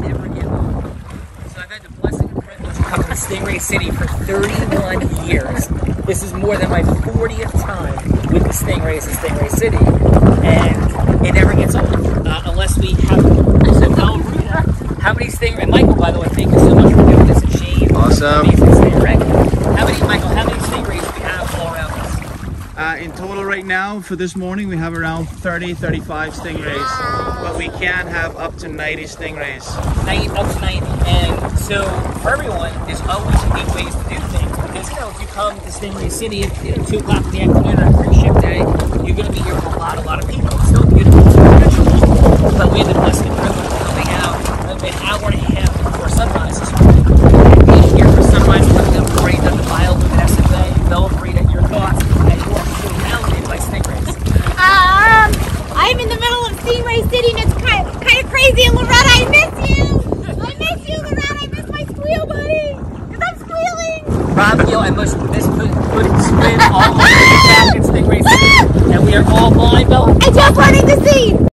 never give up. So I've had the blessing and privilege of coming to Stingray City for 31 years. This is more than my 40th time with the Stingrays in Stingray City, and it never gets old uh, unless we have. No, How many Stingray? Michael, by the way, thank you so much for doing this. And Shane, Awesome. amazing Stingray. How many, Michael? How many Stingrays do we have all around us? Uh, in total right now for this morning we have around 30 35 stingrays but we can have up to 90 stingrays 90 up to 90. And so for everyone, there's always unique ways to do things. Because, you know, if you come to Stingray City at you know, 2 o'clock in the afternoon on a free shift day, you're going to be here for a lot, a lot of people. It's still beautiful. But we had the blessing and privilege of coming out an hour and a half before sunrise this morning. Being here for sunrise, coming up great on the bioluminescent day. Bella Frida, your thoughts as you are surrounded by stingrays. Um, I'm in the middle of Stingray City and it's kind of, kind of crazy. And Loretta, I miss you. I miss you, Loretta. I miss my squeal buddy. Because I'm squealing. Rob Gill and Mush, this could, could spin all over the back in Stingray City. And we are all blind, Bella. I just want to